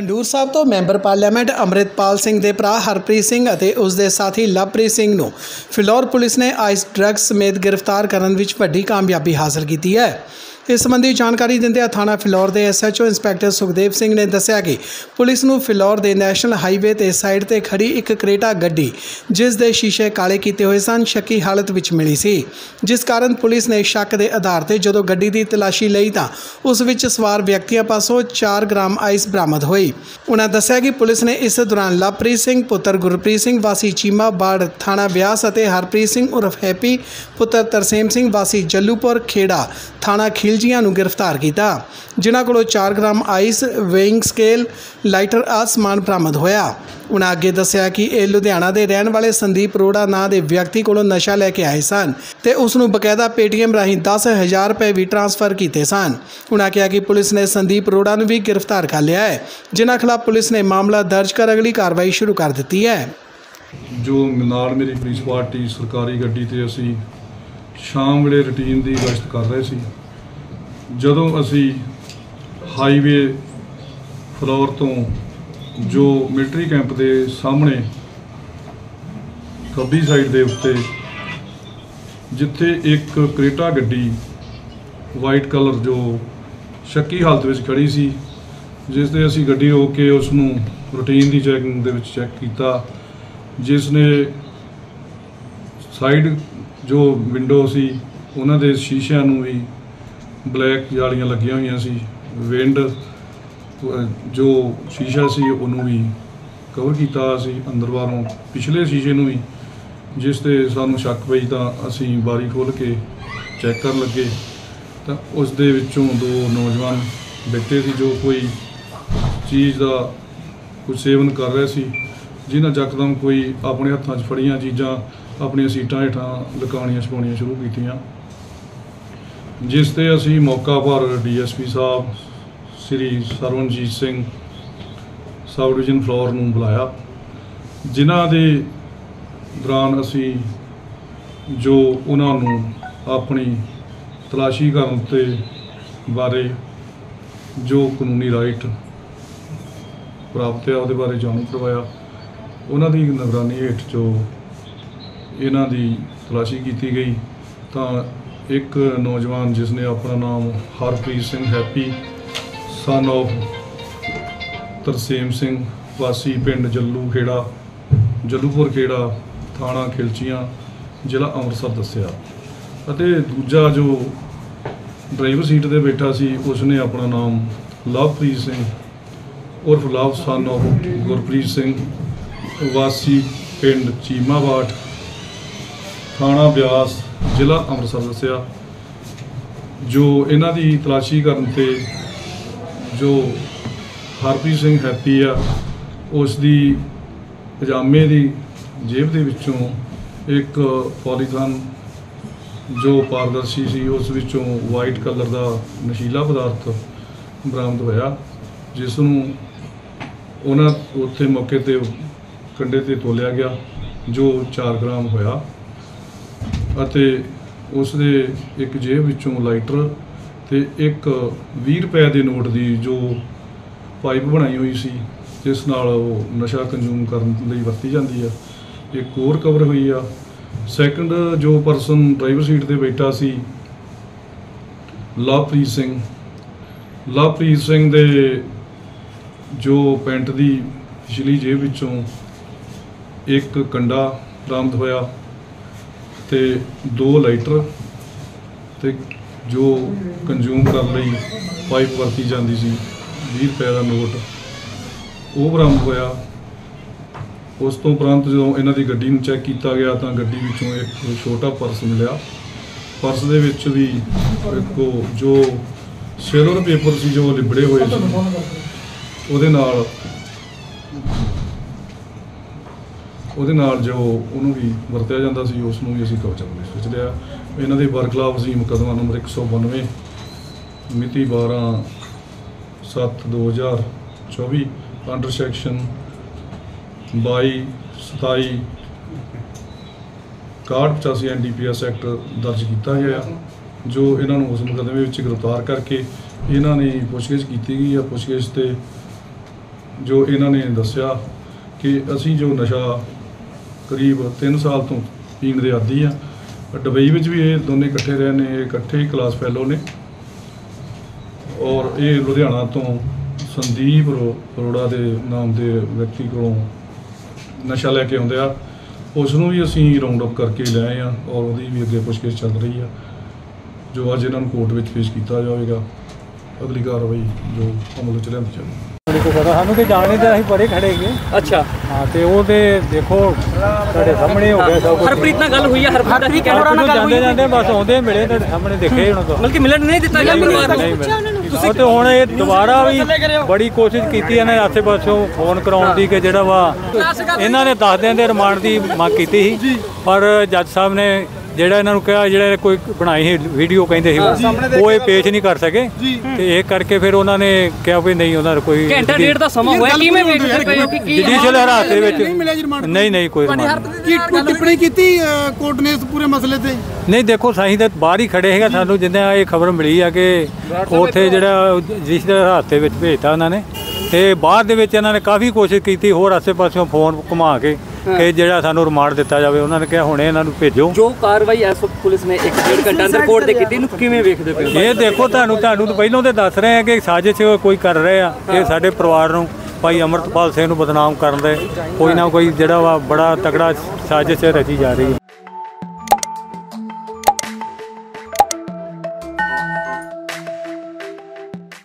ਖੰਡੂਰ ਸਾਹਿਬ ਤੋਂ member parliament Amritpal Singh ਦੇ ਭਰਾ ਹਰਪ੍ਰੀਤ ਸਿੰਘ ਅਤੇ ਉਸ ਦੇ ਸਾਥੀ ਲਵਪ੍ਰੀਤ ਸਿੰਘ ਨੂੰ ਫਿਲੌਰ ਪੁਲਿਸ ਨੇ ਆਈਸ ਡਰੱਗਸ ਸਮੇਤ ਗ੍ਰਿਫਤਾਰ ਕਰਨ ਵਿੱਚ ਵੱਡੀ ਕਾਮਯਾਬੀ ਹਾਸਲ ਕੀਤੀ ਹੈ। ਇਸ ਸੰਬੰਧੀ ਜਾਣਕਾਰੀ ਦਿੰਦਿਆਂ ਥਾਣਾ ਫਿਲੌਰ ਦੇ ਐਸਐਚਓ ਇੰਸਪੈਕਟਰ ਸੁਖਦੇਵ ਸਿੰਘ ਨੇ ਦੱਸਿਆ ਕਿ ਪੁਲਿਸ ਨੂੰ ਫਿਲੌਰ ਦੇ ਨੈਸ਼ਨਲ ਹਾਈਵੇ ਤੇ ਸਾਈਡ ਤੇ ਖੜੀ ਇੱਕ ਕਰੇਟਾ ਗੱਡੀ, ਜਿਸ ਦੇ ਸ਼ੀਸ਼ੇ ਕਾਲੇ ਕੀਤੇ ਹੋਏ ਸਨ, ਸ਼ੱਕੀ ਹਾਲਤ ਵਿੱਚ ਮਿਲੀ ਸੀ। ਜਿਸ ਕਾਰਨ ਪੁਲਿਸ ਨੇ ਸ਼ੱਕ ਦੇ ਆਧਾਰ ਤੇ ਜਦੋਂ ਗੱਡੀ ਦੀ ਤਲਾਸ਼ੀ ਲਈ ਤਾਂ ਉਸ ਵਿੱਚ ਸਵਾਰ ਵਿਅਕਤੀਆਂ ਪਾਸੋਂ 4 ਗ੍ਰਾਮ ਆਈਸ ਬਰਾਮਦ ਹੋਈ। ਉਹਨਾਂ ਦੱਸਿਆ ਕਿ ਪੁਲਿਸ ਨੇ ਇਸ ਦੌਰਾਨ ਲਵਪ੍ਰੀਤ ਸਿੰਘ, ਪੁੱਤਰ ਗੁਰਪ੍ਰੀਤ ਸਿੰਘ, ਵਾਸੀ ਚੀਮਾ ਬਾੜ ਥਾਣਾ ਬਿਆਸ ਅਤੇ ਹਰਪ੍ਰੀਤ ਸਿੰਘ ਉਰਫ ਹੈਪੀ, ਪੁੱਤਰ ਤਰਸੇਮ ਸਿੰਘ, ਵਾਸੀ ਜੱਲੂਪੁਰ ਖੇੜਾ ਥਾਣਾ ਖਿਲਜੀਆਂ ਨੂੰ ਗ੍ਰਿਫਤਾਰ ਕੀਤਾ। ਜਿਨ੍ਹਾਂ ਕੋਲੋਂ 4 gram ice weighing scale lighter ਆਦਿ ਸਮਾਨ ਬਰਾਮਦ ਹੋਇਆ। ਉਹਨਾਂ ਅੱਗੇ ਦੱਸਿਆ ਕਿ ਇਹ ਲੁਧਿਆਣਾ ਦੇ ਰਹਿਣ ਵਾਲੇ ਸੰਦੀਪ ਅਰੋੜਾ ਨਾਂ ਦੇ ਵਿਅਕਤੀ ਕੋਲੋਂ ਨਸ਼ਾ ਲੈ ਕੇ ਆਏ ਸਨ ਤੇ ਉਸ ਨੂੰ ਬਕਾਇਦਾ ਪੇਟੀਐਮ ਰਾਹੀਂ 10000 ਰੁਪਏ ਵੀ ਟ੍ਰਾਂਸਫਰ ਕੀਤੇ ਸਨ। ਉਹਨਾਂ ਕਿਹਾ ਕਿ ਪੁਲਿਸ ਨੇ ਸੰਦੀਪ ਅਰੋੜਾ ਨੂੰ ਵੀ ਗ੍ਰਿਫਤਾਰ ਕਰ ਲਿਆ ਹੈ, ਜਿਨ੍ਹਾਂ ਖਿਲਾਫ ਪੁਲਿਸ ਨੇ ਮਾਮਲਾ ਦਰਜ ਕਰ ਅਗਲੀ ਕਾਰਵਾਈ ਸ਼ੁਰੂ ਕਰ ਦਿੱਤੀ ਹੈ। ਜੋ ਨਾਲ ਮੇਰੀ ਪੁਲਿਸ ਪਾਰਟੀ ਸਰਕਾਰੀ ਗੱਡੀ ਤੇ ਅਸੀਂ ਸ਼ਾਮ ਵੇਲੇ ਰੁਟੀਨ ਦੀ ਗਸ਼ਤ ਕਰ ਰਹੇ ਸੀ ਜਦੋਂ ਅਸੀਂ ਹਾਈਵੇ ਫਲੋਰ ਤੋਂ ਜੋ ਮਿਲਟਰੀ ਕੈਂਪ ਦੇ ਸਾਹਮਣੇ ਖੱਬੀ ਸਾਈਡ ਦੇ ਉੱਤੇ ਜਿੱਥੇ ਇੱਕ ਕ੍ਰੇਟਾ ਗੱਡੀ ਵਾਈਟ ਕਲਰ ਜੋ ਸ਼ੱਕੀ ਹਾਲਤ ਵਿੱਚ ਖੜੀ ਸੀ, ਜਿਸ ਤੇ ਅਸੀਂ ਗੱਡੀ ਰੋਕ ਕੇ ਉਸ ਨੂੰ ਰੂਟੀਨ ਦੀ ਚੈਕਿੰਗ ਦੇ ਵਿੱਚ ਚੈੱਕ ਕੀਤਾ, ਜਿਸ ਨੇ ਸਾਈਡ ਜੋ ਵਿੰਡੋ ਸੀ, ਉਹਨਾਂ ਦੇ ਸ਼ੀਸ਼ਿਆਂ ਨੂੰ ਵੀ ਬਲੈਕ ਜਾਲੀਆਂ ਲੱਗੀਆਂ ਹੋਈਆਂ ਸੀ, ਵਿੰਡ ਜੋ ਸ਼ੀਸ਼ਾ ਸੀ ਉਹਨੂੰ ਵੀ ਕਵਰ ਕੀਤਾ ਹੋਇਆ ਸੀ ਅੰਦਰ ਬਾਹਰੋਂ, ਪਿਛਲੇ ਸ਼ੀਸ਼ੇ ਨੂੰ ਵੀ, ਜਿਸ ਤੇ ਸਾਨੂੰ ਸ਼ੱਕ ਪਈ ਤਾਂ ਅਸੀਂ ਬਾਰੀ ਖੋਲ ਕੇ ਚੈੱਕ ਕਰਨ ਲੱਗੇ। ਤਾਂ ਉਸ ਦੇ ਵਿੱਚੋਂ ਦੋ ਨੌਜਵਾਨ ਬੈਠੇ ਸੀ ਜੋ ਕੋਈ ਚੀਜ਼ ਦਾ ਕੁਝ ਸੇਵਨ ਕਰ ਰਹੇ ਸੀ, ਜਿਨ੍ਹਾਂ ਯਕਦਮ ਕੋਈ ਆਪਣੇ ਹੱਥਾਂ 'ਚ ਫੜੀਆਂ ਚੀਜ਼ਾਂ, ਆਪਣੀਆਂ ਸੀਟਾਂ ਹੇਠਾਂ ਲਗਾਉਣੀਆਂ ਛਪਾਉਣੀਆਂ ਸ਼ੁਰੂ ਕੀਤੀਆਂ। ਜਿਸ ਤੇ ਅਸੀਂ ਮੌਕਾ ਪਰ DSP sahib, Shri Sarwanjit Singh sub division Phillaur ਨੂੰ ਬੁਲਾਇਆ। ਜਿਨ੍ਹਾਂ ਦੇ ਦੌਰਾਨ ਅਸੀਂ ਜੋ ਉਹਨਾਂ ਨੂੰ ਆਪਣੀ ਤਲਾਸ਼ੀ ਕਰਨ ਤੇ ਬਾਰੇ ਜੋ ਕਾਨੂੰਨੀ ਰਾਈਟ ਪ੍ਰਾਪਤ ਹੈ ਉਹਦੇ ਬਾਰੇ ਜਾਣੂ ਕਰਵਾਇਆ। ਉਹਨਾਂ ਦੀ ਨਿਗਰਾਨੀ ਹੇਠ ਜੋ ਇਹਨਾਂ ਦੀ ਤਲਾਸ਼ੀ ਕੀਤੀ ਗਈ, ਤਾਂ ਇੱਕ ਨੌਜਵਾਨ ਜਿਸ ਨੇ ਆਪਣਾ ਨਾਮ Harpreet Singh happy son of Tarsem Singh, ਵਾਸੀ ਪਿੰਡ ਜੱਲੂ ਖੇੜਾ, ਜੱਲੂਪੁਰ ਖੇੜਾ, ਥਾਣਾ ਖਿਲਚੀਆਂ, ਜ਼ਿਲ੍ਹਾ ਅੰਮ੍ਰਿਤਸਰ ਦੱਸਿਆ। ਅਤੇ ਦੂਜਾ ਜੋ ਡਰਾਈਵਰ ਸੀਟ ਤੇ ਬੈਠਾ ਸੀ ਉਸ ਨੇ ਆਪਣਾ ਨਾਮ ਲਵਪ੍ਰੀਤ ਸਿੰਘ, ਉਰਫ love son of Gurpreet Singh, ਵਾਸੀ ਪਿੰਡ ਚੀਮਾਵਾਟ ਥਾਣਾ ਬਿਆਸ ਜ਼ਿਲ੍ਹਾ ਅੰਮ੍ਰਿਤਸਰ ਦੱਸਿਆ, ਜੋ ਇਹਨਾਂ ਦੀ ਤਲਾਸ਼ੀ ਕਰਨ ਤੇ ਜੋ ਹਰਪ੍ਰੀਤ ਸਿੰਘ ਹੈਪੀ ਆ, ਉਸ ਦੀ ਪਜਾਮੇ ਦੀ ਜੇਬ ਦੇ ਵਿੱਚੋਂ ਇੱਕ ਪੋਲੀਥਨ ਜੋ ਪਾਰਦਰਸ਼ੀ ਸੀ, ਉਸ ਵਿੱਚੋਂ ਵਾਈਟ ਕਲਰ ਦਾ ਨਸ਼ੀਲਾ ਪਦਾਰਥ ਬਰਾਮਦ ਹੋਇਆ, ਜਿਸ ਨੂੰ ਉਹਨਾਂ ਉੱਥੇ ਮੌਕੇ ਤੇ ਕੰਡੇ ਤੇ ਤੋਲਿਆ ਗਿਆ, ਜੋ 4 ਗ੍ਰਾਮ ਹੋਇਆ। ਅਤੇ ਉਸ ਦੇ ਇੱਕ ਜੇਬ ਵਿੱਚੋਂ ਲਾਈਟਰ ਤੇ ਇੱਕ 20 ਰੁਪਏ ਦੇ ਨੋਟ ਦੀ ਜੋ ਪਾਈਪ ਬਣਾਈ ਹੋਈ ਸੀ, ਜਿਸ ਨਾਲ ਉਹ ਨਸ਼ਾ ਕੰਜ਼ੂਮ ਕਰਨ ਲਈ ਵਰਤੀ ਜਾਂਦੀ ਆ। ਇੱਕ ਹੋਰ ਕਵਰ ਹੋਈ ਆ। ਸੈਕੰਡ ਜੋ ਪਰਸਨ ਡਰਾਈਵਰ ਸੀਟ ਤੇ ਬੈਠਾ ਸੀ ਲਵਪ੍ਰੀਤ ਸਿੰਘ। ਲਵਪ੍ਰੀਤ ਸਿੰਘ ਦੇ ਜੋ ਪੈਂਟ ਦੀ ਪਿਛਲੀ ਜੇਬ ਵਿੱਚੋਂ ਇੱਕ ਕੰਡਾ ਬਰਾਮਦ ਹੋਇਆ। ਤੇ ਦੋ ਲਾਈਟਰ ਤੇ ਜੋ ਕੰਜ਼ੂਮ ਕਰਨ ਲਈ ਪਾਈਪ ਵਰਤੀ ਜਾਂਦੀ ਸੀ 20 ਰੁਪਏ ਦਾ ਨੋਟ ਉਹ ਬਰਾਮਦ ਹੋਇਆ। ਉਸ ਤੋਂ ਉਪਰੰਤ ਜਦੋਂ ਇਹਨਾਂ ਦੀ ਗੱਡੀ ਨੂੰ ਚੈੱਕ ਕੀਤਾ ਗਿਆ ਤਾਂ ਗੱਡੀ ਵਿੱਚੋਂ ਇੱਕ ਛੋਟਾ ਪਰਸ ਮਿਲਿਆ। ਪਰਸ ਦੇ ਵਿੱਚ ਵੀ ਇੱਕੋ ਜੋ ਸਿਲਵਰ ਪੇਪਰ ਸੀ, ਜੋ ਲਿਬੜੇ ਹੋਏ ਸੀ, ਉਹਦੇ ਨਾਲ ਉਹਦੇ ਨਾਲ ਜੋ ਉਹਨੂੰ ਵੀ ਵਰਤਿਆ ਜਾਂਦਾ ਸੀ, ਉਸ ਨੂੰ ਵੀ ਅਸੀਂ ਕਬਜ਼ਾ ਪੁਲਿਸ ਵਿੱਚ ਲਿਆ। ਇਹਨਾਂ ਦੇ ਬਰਖਲਾਫ ਅਸੀਂ ਮੁਕੱਦਮਾ ਨੰਬਰ 192 ਮਿਤੀ 12 7 2024 ਅੰਡਰ ਸੈਕਸ਼ਨ 22 27 6185 ਐਨਡੀਪੀਐਸ ਐਕਟ ਦਰਜ ਕੀਤਾ ਗਿਆ ਜੋ ਇਹਨਾਂ ਨੂੰ ਉਸ ਮੁਕੱਦਮੇ ਵਿੱਚ ਗ੍ਰਿਫਤਾਰ ਕਰਕੇ ਇਹਨਾਂ ਨੇ ਪੁੱਛਗਿੱਛ ਕੀਤੀ ਗਈ ਆ। ਪੁੱਛਗਿੱਛ ਤੇ ਜੋ ਇਹਨਾਂ ਨੇ ਦੱਸਿਆ ਕਿ ਅਸੀਂ ਜੋ ਨਸ਼ਾ ਕਰੀਬ 3 ਸਾਲ ਤੋਂ ਪੀਣ ਦੇ ਆਦੀ ਆ ਦੁਬਈ ਵਿੱਚ ਵੀ ਇਹ ਦੋਨੇ ਇਕੱਠੇ ਰਹੇ ਨੇ, ਇਹ ਇਕੱਠੇ ਹੀ ਕਲਾਸ ਫੈਲੋ ਨੇ। ਔਰ ਇਹ ਲੁਧਿਆਣਾ ਤੋਂ ਸੰਦੀਪ ਅਰੋ- ਅਰੋੜਾ ਦੇ ਨਾਮ ਦੇ ਵਿਅਕਤੀ ਕੋਲੋਂ ਨਸ਼ਾ ਲੈ ਕੇ ਆਉਂਦੇ ਆ। ਉਸ ਨੂੰ ਵੀ ਅਸੀਂ ਰਾਉਂਡ ਅਪ ਕਰਕੇ ਲਿਆਏ ਆ ਔਰ ਉਹਦੀ ਵੀ ਅੱਗੇ ਪੁੱਛਗਿੱਛ ਚੱਲ ਰਹੀ ਆ। ਜੋ ਅੱਜ ਇਹਨਾਂ ਨੂੰ ਕੋਰਟ ਵਿੱਚ ਪੇਸ਼ ਕੀਤਾ ਜਾਵੇਗਾ, ਅਗਲੀ ਕਾਰਵਾਈ ਜੋ ਅਮਲ ਵਿੱਚ ਲਿਆਂਦੀ ਜਾਵੇਗੀ। ਮੈਨੂੰ ਕੋਈ ਪਤਾ। ਸਾਨੂੰ ਤੇ ਜਾਣਦੇ ਤੇ ਅਸੀਂ ਬੜੇ ਖੜੇ ਗਏ ਅੱਛਾ। ਹਾਂ ਤੇ ਉਹ ਤੇ ਦੇਖੋ ਤੁਹਾਡੇ ਸਾਹਮਣੇ ਹੋ ਗਿਆ ਸਭ ਕੁਝ ਹਰਪ੍ਰੀਤ ਨਾਲ ਗੱਲ ਹੋਈ ਹੈ ਹਰਪ੍ਰੀਤ ਦਾ ਕੀ ਕਹਿਣਾ ਹਰਪ੍ਰੀਤ ਨੂੰ ਜਾਂਦੇ ਜਾਂਦੇ ਬਸ ਆਉਂਦੇ ਮਿਲੇ ਤੁਹਾਡੇ ਸਾਹਮਣੇ ਦੇਖੇ ਹੁਣ ਤੋਂ। ਬਲਕਿ ਮਿਲਣ ਨਹੀਂ ਦਿੱਤਾ ਗਿਆ ਪਰਿਵਾਰ ਨਹੀਂ ਨੂੰ। ਉਹ ਤੇ ਹੁਣ ਇਹ ਦੁਬਾਰਾ ਵੀ ਬੜੀ ਕੋਸ਼ਿਸ਼ ਕੀਤੀ ਇਹਨੇ ਆਸੇ ਪਾਸੋਂ ਫੋਨ ਕਰਾਉਣ ਦੀ ਕਿ ਜਿਹੜਾ ਵਾ ਇਹਨਾਂ ਨੇ 10 ਦਿਨ ਦੇ ਰਿਮਾਂਡ ਦੀ ਮੰਗ ਕੀਤੀ ਸੀ। ਪਰ ਜੱਜ ਸਾਹਿਬ ਨੇ ਜਿਹੜਾ ਇਹਨਾਂ ਨੂੰ ਕਿਹਾ ਜਿਹੜਾ ਕੋਈ ਬਣਾਈ ਸੀ ਵੀਡੀਓ ਕਹਿੰਦੇ ਸੀ ਉਹ ਇਹ ਪੇਸ਼ ਨਹੀਂ ਕਰ ਸਕੇ। ਤੇ ਇਹ ਕਰਕੇ ਫਿਰ ਉਹਨਾਂ ਨੇ ਕਿਹਾ ਵੀ ਨਹੀਂ ਉਹਨਾਂ ਦਾ ਕੋਈ ਘੰਟਾ ਡੇਢ ਦਾ ਸਮਾਂ ਹੋਇਆ ਕਿਵੇਂ ਵੇਖਦੇ ਪਏ ਹੋ ਕਿ ਕੀ ਜੁਡੀਸ਼ੀਅਲ ਹਾਲਾਤ ਦੇ ਵਿੱਚ ਨਹੀਂ ਨਹੀਂ ਕੋਈ ਰਿਮਾਂਡ ਕੀ ਕੋਈ ਟਿੱਪਣੀ ਕੀਤੀ ਕੋਰਟ ਨੇ ਇਸ ਪੂਰੇ ਮਸਲੇ ਤੇ? ਨਹੀਂ ਦੇਖੋ ਸਾਈਂ ਤਾਂ ਬਾਹਰ ਹੀ ਖੜੇ ਹੈਗਾ ਸਾਨੂੰ ਜਿੱਦਾਂ ਇਹ ਖਬਰ ਮਿਲੀ ਆ ਕਿ ਉੱਥੇ ਜਿਹੜਾ ਜਿਸ ਦੇ ਹਾਤੇ ਵਿੱਚ ਭੇਜਤਾ ਉਹਨਾਂ ਨੇ। ਤੇ ਬਾਅਦ ਦੇ ਵਿੱਚ ਇਹਨਾਂ ਨੇ ਕਾਫੀ ਕੋਸ਼ਿਸ਼ ਕੀਤੀ ਹੋਰ ਆਸੇ ਪਾਸਿਓਂ ਫੋਨ ਘੁਮਾ ਕੇ ਕਿ ਜਿਹੜਾ ਸਾਨੂੰ ਰਿਮਾਂਡ ਦਿੱਤਾ ਜਾਵੇ ਉਹਨਾਂ ਨੇ ਕਿਹਾ ਹੁਣੇ ਇਹਨਾਂ ਨੂੰ ਭੇਜੋ। ਜੋ ਕਾਰਵਾਈ ਐਸ ਪੁਲਿਸ ਨੇ ਇੱਕ ਡੇਢ ਘੰਟਾ ਅੰਦਰ ਕੋਰਟ ਦੇ ਕੀਤੀ ਨੂੰ ਕਿਵੇਂ ਵੇਖਦੇ ਪਏ ਇਹ ਦੇਖੋ ਤੁਹਾਨੂੰ ਤੁਹਾਨੂੰ ਤਾਂ ਪਹਿਲਾਂ ਤੇ ਦੱਸ ਰਹੇ ਆ ਕਿ ਸਾਜ਼ਿਸ਼ ਕੋਈ ਕਰ ਰਹੇ ਆ। ਇਹ ਸਾਡੇ ਪਰਿਵਾਰ ਨੂੰ ਭਾਈ ਅਮਰਤਪਾਲ ਸਿੰਘ ਨੂੰ ਬਦਨਾਮ ਕਰਨ ਦੇ। ਕੋਈ ਨਾ ਕੋਈ ਜਿਹੜਾ ਵਾ ਬੜਾ ਤਗੜਾ ਸਾਜ਼ਿਸ਼ ਰਚੀ ਜਾ ਰਹੀ ਹੈ।